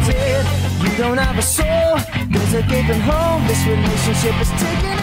dead. You don't have a soul. There's a gaping hole. This relationship is taking